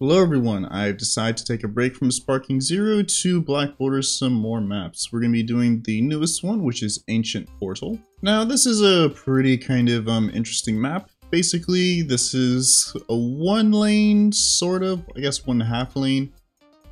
Hello everyone, I've decided to take a break from Sparking Zero to Black Border some more maps. We're going to be doing the newest one, which is Ancient Portal. Now this is a pretty kind of um, interesting map. Basically, this is a one lane, sort of, I guess one half lane.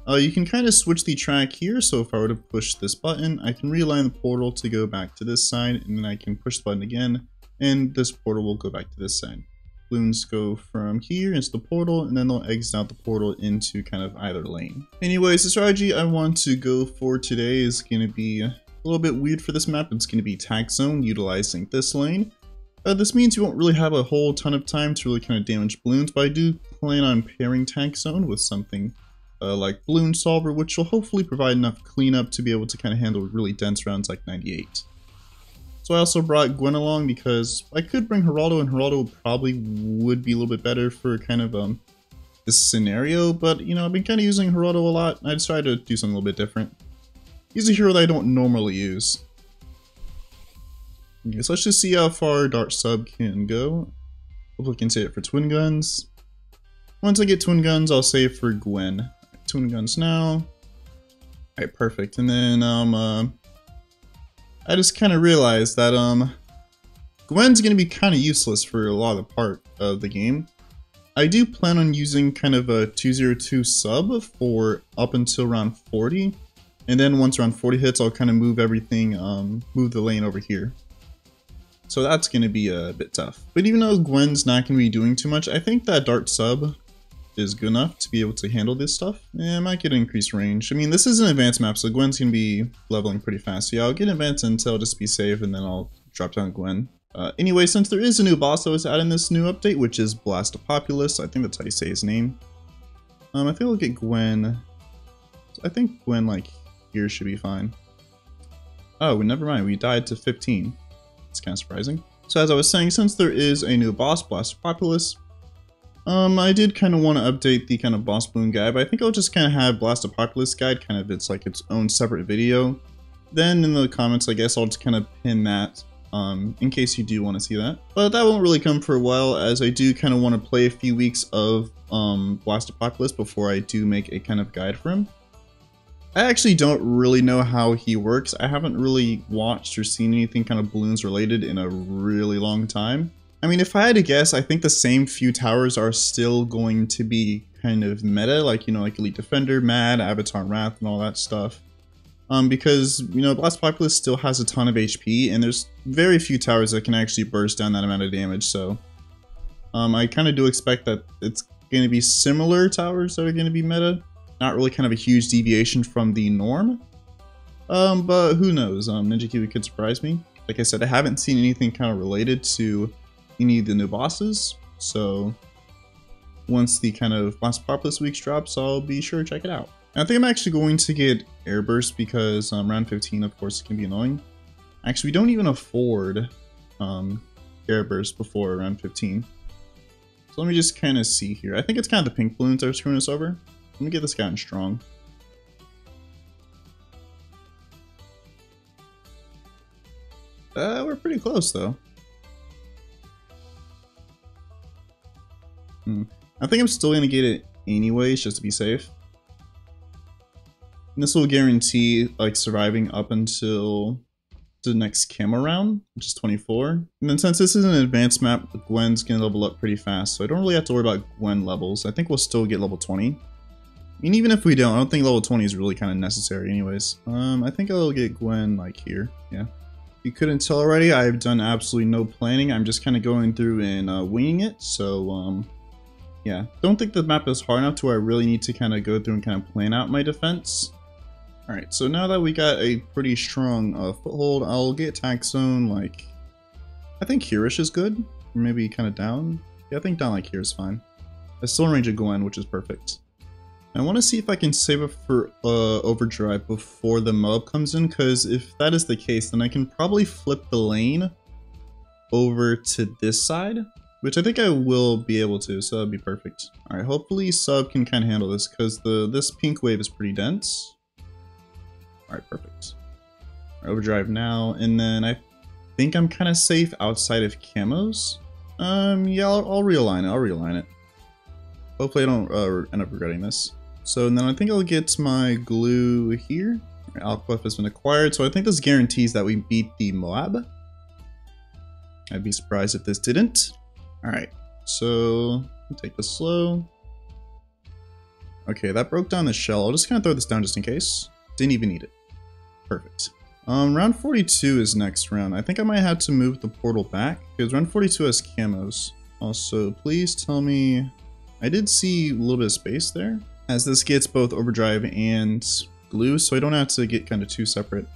Uh, you can kind of switch the track here, so if I were to push this button, I can realign the portal to go back to this side, and then I can push the button again, and this portal will go back to this side balloons go from here into the portal and then they'll exit out the portal into kind of either lane. Anyways, the strategy I want to go for today is going to be a little bit weird for this map. It's going to be tack zone utilizing this lane. Uh, this means you won't really have a whole ton of time to really kind of damage balloons, but I do plan on pairing tack zone with something uh, like Bloon Solver, which will hopefully provide enough cleanup to be able to kind of handle really dense rounds like 98. So I also brought Gwen along because I could bring Geraldo and Geraldo probably would be a little bit better for kind of um this scenario, but you know, I've been kind of using Geraldo a lot. I decided to do something a little bit different. He's a hero that I don't normally use. Okay, so let's just see how far Dart Sub can go. Hopefully we can save it for Twin Guns. Once I get Twin Guns, I'll save for Gwen. Twin Guns now. Alright, perfect. And then um, uh, I just kind of realized that um, Gwen's going to be kind of useless for a lot of part of the game. I do plan on using kind of a 202 sub for up until round 40. And then once around 40 hits, I'll kind of move everything, um, move the lane over here. So that's going to be a bit tough. But even though Gwen's not going to be doing too much, I think that Dart sub is good enough to be able to handle this stuff. Yeah, I might get increased range. I mean, this is an advanced map, so Gwen's gonna be leveling pretty fast. So yeah, I'll get advanced until just be safe, and then I'll drop down Gwen. Uh, anyway, since there is a new boss that was added in this new update, which is Blastapopoulos, I think that's how you say his name. Um, I think I'll get Gwen. I think Gwen, like, here should be fine. Oh, never mind, we died to 15. It's kind of surprising. So as I was saying, since there is a new boss, Blastapopoulos, um, I did kind of want to update the kind of Boss Bloon guide, but I think I'll just kind of have Blastapopoulos guide, kind of it's like its own separate video. Then in the comments, I guess I'll just kind of pin that um, in case you do want to see that. But that won't really come for a while, as I do kind of want to play a few weeks of um, Apocalypse before I do make a kind of guide for him. I actually don't really know how he works. I haven't really watched or seen anything kind of balloons related in a really long time. I mean, if I had to guess, I think the same few towers are still going to be kind of meta, like, you know, like Elite Defender, Mad, Avatar Wrath, and all that stuff. Um, because, you know, Blastapopoulos still has a ton of HP, and there's very few towers that can actually burst down that amount of damage, so... Um, I kind of do expect that it's going to be similar towers that are going to be meta. Not really kind of a huge deviation from the norm. Um, but who knows, um, Ninja Kiwi could surprise me. Like I said, I haven't seen anything kind of related to any of the new bosses. So once the kind of Blastapopoulos weeks drops, I'll be sure to check it out. I think I'm actually going to get Airburst because um, round 15, of course, can be annoying. Actually, we don't even afford um, Airburst before round 15. So let me just kind of see here. I think it's kind of the pink balloons that are screwing us over. Let me get this guy in strong. Uh, we're pretty close though. Hmm. I think I'm still going to get it anyways, just to be safe. And this will guarantee like surviving up until the next camo round, which is 24. And then since this is an advanced map, Gwen's going to level up pretty fast, so I don't really have to worry about Gwen levels. I think we'll still get level 20. I mean, even if we don't, I don't think level 20 is really kind of necessary anyways. Um, I think I'll get Gwen, like, here. Yeah. You couldn't tell already, I've done absolutely no planning. I'm just kind of going through and uh, winging it, so, um, yeah, don't think the map is hard enough to where I really need to kind of go through and kind of plan out my defense. Alright, so now that we got a pretty strong uh, foothold, I'll get attack zone, like, I think Hereish is good, or maybe kind of down. Yeah, I think down like here is fine. I still range a Gwen, which is perfect. I want to see if I can save it for uh, overdrive before the MOAB comes in, because if that is the case, then I can probably flip the lane over to this side, which I think I will be able to, so that'd be perfect. Alright, hopefully sub can kind of handle this, because the this pink wave is pretty dense. Alright, perfect. Right, overdrive now, and then I think I'm kind of safe outside of camos. Um, yeah, I'll, I'll realign it, I'll realign it. Hopefully I don't uh, end up regretting this. So then I think I'll get my glue here. Alquef has been acquired, so I think this guarantees that we beat the Moab. I'd be surprised if this didn't. Alright, so take this slow. Okay, that broke down the shell. I'll just kind of throw this down just in case. Didn't even need it. Perfect. Um, round 42 is next round. I think I might have to move the portal back because round 42 has camos. Also, please tell me... I did see a little bit of space there as this gets both overdrive and glue, so I don't have to get kind of two separate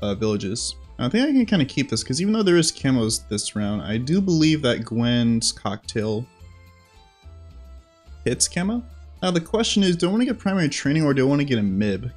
uh, villages. I think I can kind of keep this because even though there is camos this round, I do believe that Gwen's cocktail hits camo. Now the question is, do I want to get primary training or do I want to get a MIB?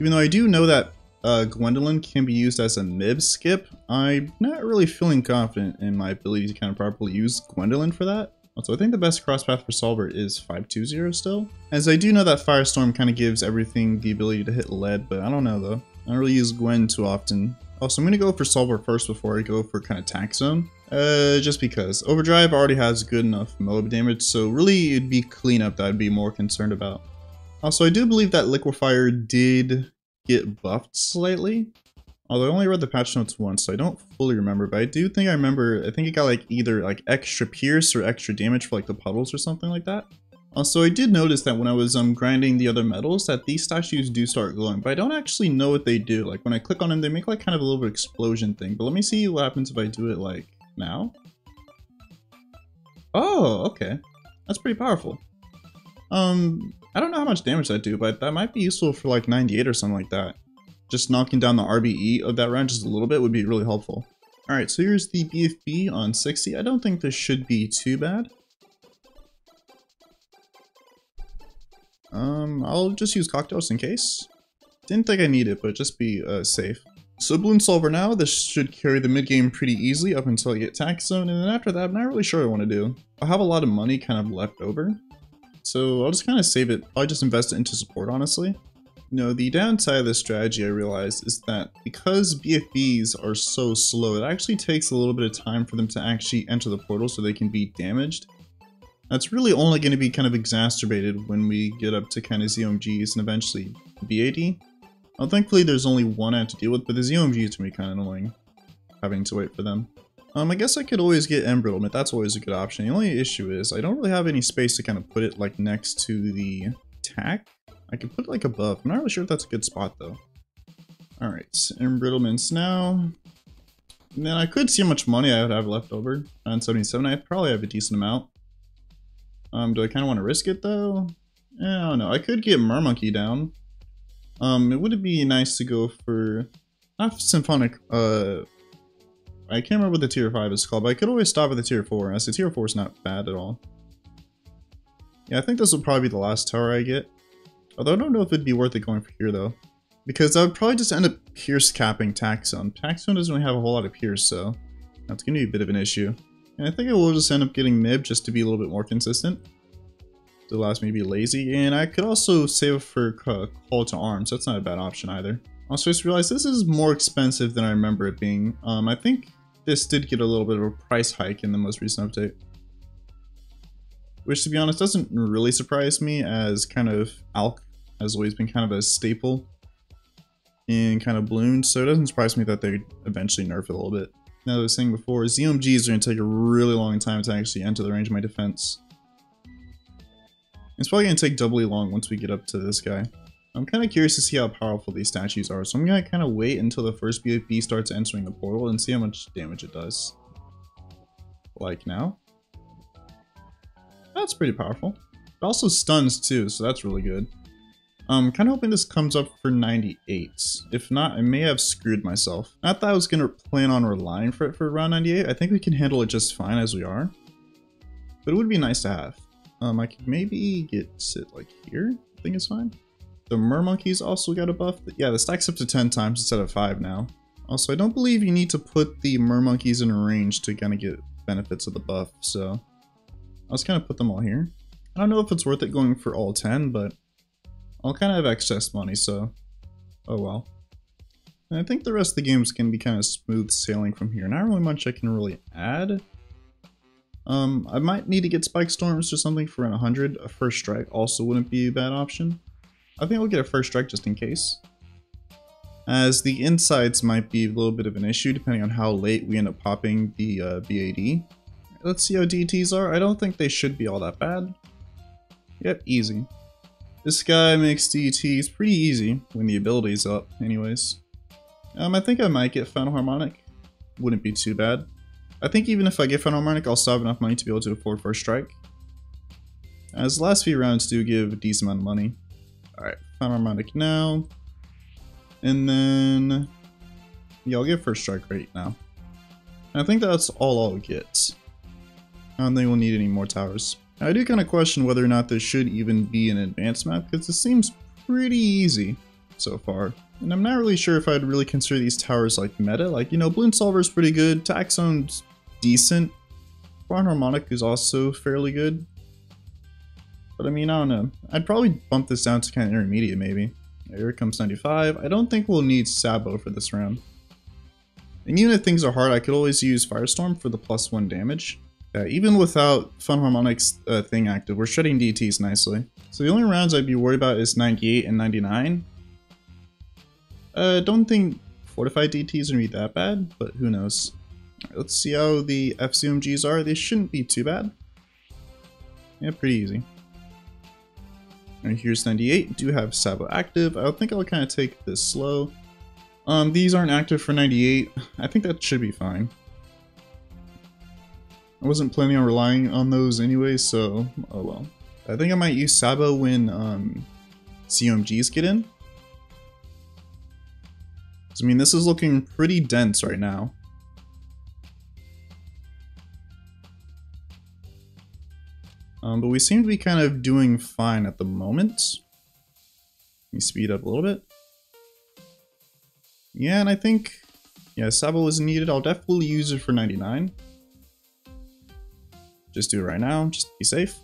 Even though I do know that uh, Gwendolyn can be used as a MIB skip, I'm not really feeling confident in my ability to kind of properly use Gwendolyn for that. Also, I think the best crosspath for Solver is 520 still. As I do know that Firestorm kind of gives everything the ability to hit lead, but I don't know though. I don't really use Gwen too often. Also, I'm going to go for Solver first before I go for kind of Tack Zone. Uh, just because. Overdrive already has good enough MOAB damage, so really it'd be cleanup that I'd be more concerned about. Also, I do believe that Liquefier did get buffed slightly. Although I only read the patch notes once, so I don't fully remember, but I do think I remember, I think it got like either like extra pierce or extra damage for like the puddles or something like that. Also, I did notice that when I was um, grinding the other medals that these statues do start glowing, but I don't actually know what they do. Like when I click on them, they make like kind of a little explosion thing, but let me see what happens if I do it like now. Oh, okay. That's pretty powerful. Um, I don't know how much damage that do, but that might be useful for like 98 or something like that. Just knocking down the RBE of that round just a little bit would be really helpful. Alright, so here's the BFB on 60. I don't think this should be too bad. Um, I'll just use cocktails in case. Didn't think I need it, but just be uh, safe. So Bloon Solver now, this should carry the mid game pretty easily up until I get Tack Zone, and then after that, I'm not really sure what I want to do. I have a lot of money kind of left over, so I'll just kind of save it. I'll just invest it into support, honestly. You know, the downside of this strategy I realized is that because BFBs are so slow, it actually takes a little bit of time for them to actually enter the portal so they can be damaged. That's really only going to be kind of exacerbated when we get up to kind of ZOMGs and eventually BAD. Well, thankfully there's only one I have to deal with, but the ZOMG is going to be kind of annoying, having to wait for them. Um, I guess I could always get Embrittlement, that's always a good option. The only issue is, I don't really have any space to kind of put it, like, next to the tack. I could put it, like, above. I'm not really sure if that's a good spot, though. Alright, Embrittlements now. And then I could see how much money I would have left over. 977, I probably have a decent amount. Um, do I kind of want to risk it, though? Eh, I don't know. I could get Mermonkey down. Um, it would be nice to go for not symphonic. Uh, I can't remember what the tier five is called, but I could always stop at the tier four. As the tier four is not bad at all. Yeah, I think this will probably be the last tower I get. Although I don't know if it'd be worth it going for here though, because I would probably just end up pierce capping Tack Zone. Tack Zone doesn't really have a whole lot of pierce, so that's gonna be a bit of an issue. And I think I will just end up getting Mib just to be a little bit more consistent It allows me to be lazy. And I could also save for Call to Arms. That's not a bad option either. Also, I just realized this is more expensive than I remember it being. Um, I think this did get a little bit of a price hike in the most recent update. Which, to be honest, doesn't really surprise me as kind of Alk has always been kind of a staple in kind of Bloons, so it doesn't surprise me that they eventually nerf it a little bit. Now, as I was saying before, ZOMGs are going to take a really long time to actually enter the range of my defense. It's probably going to take doubly long once we get up to this guy. I'm kind of curious to see how powerful these statues are, so I'm going to kind of wait until the first BFB starts entering the portal and see how much damage it does. Like now. That's pretty powerful. It also stuns too, so that's really good. I'm um, kind of hoping this comes up for 98. If not, I may have screwed myself. Not that I was going to plan on relying for it for around 98. I think we can handle it just fine as we are. But it would be nice to have. Um, I could maybe get sit like here. I think it's fine. The Mermonkey's also got a buff. Yeah, the stack's up to 10 times instead of 5 now. Also, I don't believe you need to put the Mermonkeys in range to kind of get benefits of the buff, so I'll just kind of put them all here. I don't know if it's worth it going for all 10, but I'll kind of have excess money, so oh well. And I think the rest of the games can be kind of smooth sailing from here. Not really much I can really add. Um, I might need to get Spike Storms or something for an 100. A first strike also wouldn't be a bad option. I think I'll get a first strike just in case. As the insides might be a little bit of an issue depending on how late we end up popping the uh, BAD. Let's see how DTs are. I don't think they should be all that bad. Yep, easy. This guy makes DTs pretty easy when the ability's up anyways. Um, I think I might get Final Harmonic. Wouldn't be too bad. I think even if I get Final Harmonic, I'll still have enough money to be able to afford First Strike. As the last few rounds do give a decent amount of money. Alright, Final Harmonic now. And then... Yeah, I'll get First Strike right now. And I think that's all I'll get. I don't think we'll need any more towers. I do kind of question whether or not this should even be an advanced map, because it seems pretty easy so far. And I'm not really sure if I'd really consider these towers like meta. Like, you know, Bloon Solver is pretty good, Tack Zone's decent, Final Harmonic is also fairly good. But I mean, I don't know. I'd probably bump this down to kind of intermediate maybe. Here comes 95. I don't think we'll need Sabo for this round. And even if things are hard, I could always use Firestorm for the plus one damage. Yeah, even without Final Harmonic's uh, thing active, we're shredding DTs nicely. So the only rounds I'd be worried about is 98 and 99. Uh, don't think Fortified DTs are gonna be that bad, but who knows. Right, let's see how the FCMGs are. They shouldn't be too bad. Yeah, pretty easy. And here's 98. Do have Sabo active. I think I'll kind of take this slow. Um, these aren't active for 98. I think that should be fine. I wasn't planning on relying on those anyway, so oh well. I think I might use Sabo when um, CMGs get in. I mean, this is looking pretty dense right now. Um, but we seem to be kind of doing fine at the moment. Let me speed up a little bit. Yeah, and I think, yeah, Sabo is needed. I'll definitely use it for 99. Just do it right now, just be safe.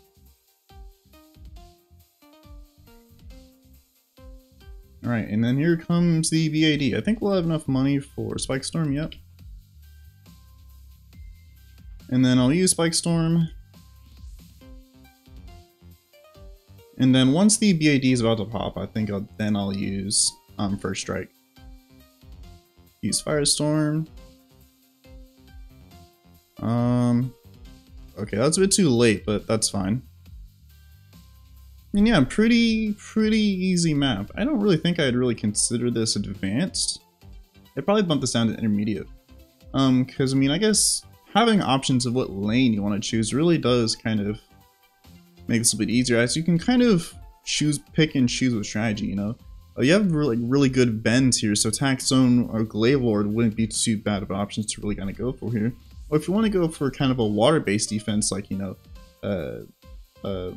Alright, and then here comes the BAD. I think we'll have enough money for Spike Storm, yep. And then I'll use Spike Storm. And then once the BAD is about to pop, I think I'll, then I'll use um, First Strike. Use Firestorm. Um, Okay, that's a bit too late, but that's fine. And yeah, pretty, pretty easy map. I don't really think I'd really consider this advanced. I'd probably bump this down to intermediate. Um, because I mean, I guess having options of what lane you want to choose really does kind of make this a bit easier, as you can kind of choose, pick and choose with strategy, you know? Uh, you have really, really good bends here, so Tack Zone or Glaive Lord wouldn't be too bad of options to really kind of go for here. Or if you want to go for kind of a water-based defense, like, you know, uh, uh,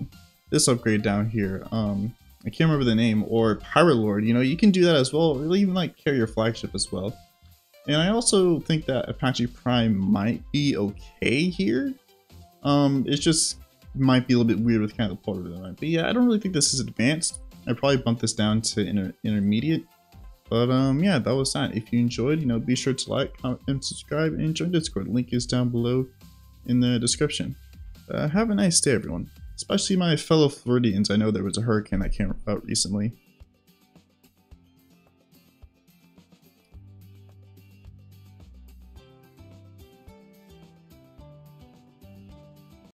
this upgrade down here, um, I can't remember the name, or Pirate Lord, you know, you can do that as well, or even like Carrier Flagship as well. And I also think that Apache Prime might be okay here. Um, it's just might be a little bit weird with kind of the of it. But yeah, I don't really think this is advanced. I'd probably bump this down to inter intermediate. But um, yeah, that was that. If you enjoyed, you know, be sure to like, comment, and subscribe, and join Discord. Link is down below in the description. Uh, have a nice day, everyone. Especially my fellow Floridians. I know there was a hurricane that came out recently.